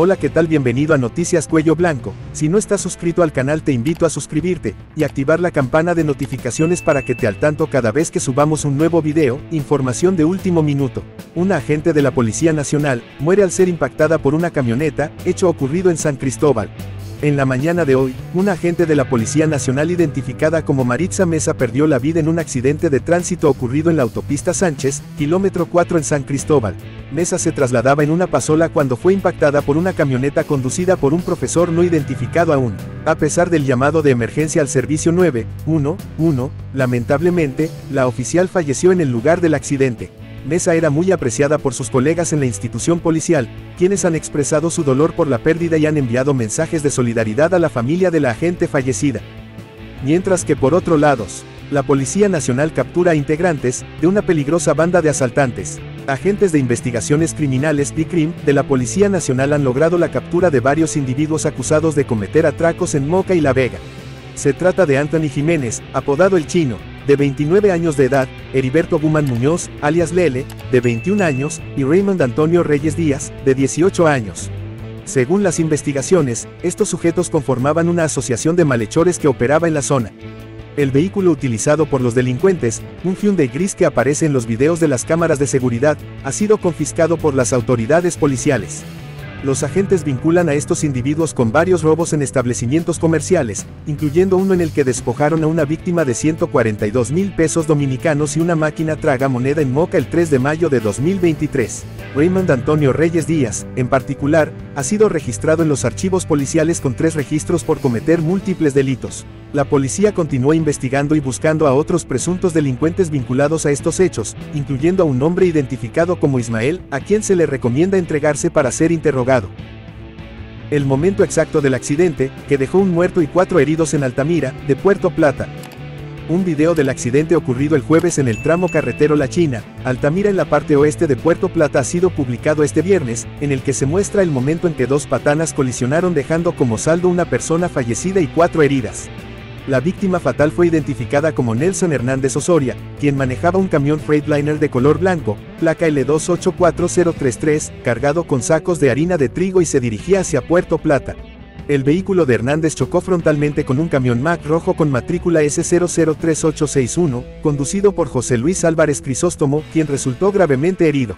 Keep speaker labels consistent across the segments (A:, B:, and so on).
A: Hola qué tal bienvenido a Noticias Cuello Blanco, si no estás suscrito al canal te invito a suscribirte, y activar la campana de notificaciones para que te al tanto cada vez que subamos un nuevo video, información de último minuto. Una agente de la Policía Nacional, muere al ser impactada por una camioneta, hecho ocurrido en San Cristóbal. En la mañana de hoy, una agente de la Policía Nacional identificada como Maritza Mesa perdió la vida en un accidente de tránsito ocurrido en la autopista Sánchez, kilómetro 4 en San Cristóbal. Mesa se trasladaba en una pasola cuando fue impactada por una camioneta conducida por un profesor no identificado aún. A pesar del llamado de emergencia al servicio 911, lamentablemente, la oficial falleció en el lugar del accidente. Mesa era muy apreciada por sus colegas en la institución policial, quienes han expresado su dolor por la pérdida y han enviado mensajes de solidaridad a la familia de la agente fallecida. Mientras que por otro lado, la Policía Nacional captura a integrantes de una peligrosa banda de asaltantes. Agentes de investigaciones criminales DICRIM de la Policía Nacional han logrado la captura de varios individuos acusados de cometer atracos en Moca y La Vega. Se trata de Anthony Jiménez, apodado El Chino, de 29 años de edad, Heriberto Guman Muñoz, alias Lele, de 21 años, y Raymond Antonio Reyes Díaz, de 18 años. Según las investigaciones, estos sujetos conformaban una asociación de malhechores que operaba en la zona. El vehículo utilizado por los delincuentes, un Hyundai gris que aparece en los videos de las cámaras de seguridad, ha sido confiscado por las autoridades policiales. Los agentes vinculan a estos individuos con varios robos en establecimientos comerciales, incluyendo uno en el que despojaron a una víctima de 142 mil pesos dominicanos y una máquina traga moneda en Moca el 3 de mayo de 2023. Raymond Antonio Reyes Díaz, en particular, ha sido registrado en los archivos policiales con tres registros por cometer múltiples delitos. La policía continúa investigando y buscando a otros presuntos delincuentes vinculados a estos hechos, incluyendo a un hombre identificado como Ismael, a quien se le recomienda entregarse para ser interrogado. El momento exacto del accidente, que dejó un muerto y cuatro heridos en Altamira, de Puerto Plata. Un video del accidente ocurrido el jueves en el tramo carretero La China, Altamira en la parte oeste de Puerto Plata ha sido publicado este viernes, en el que se muestra el momento en que dos patanas colisionaron dejando como saldo una persona fallecida y cuatro heridas. La víctima fatal fue identificada como Nelson Hernández Osoria, quien manejaba un camión Freightliner de color blanco, placa L284033, cargado con sacos de harina de trigo y se dirigía hacia Puerto Plata. El vehículo de Hernández chocó frontalmente con un camión Mac rojo con matrícula S003861, conducido por José Luis Álvarez Crisóstomo, quien resultó gravemente herido.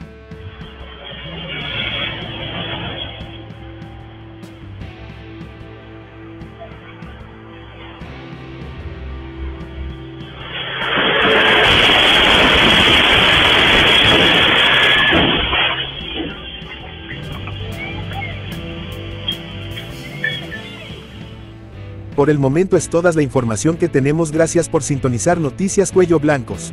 A: Por el momento es toda la información que tenemos gracias por sintonizar Noticias Cuello Blancos.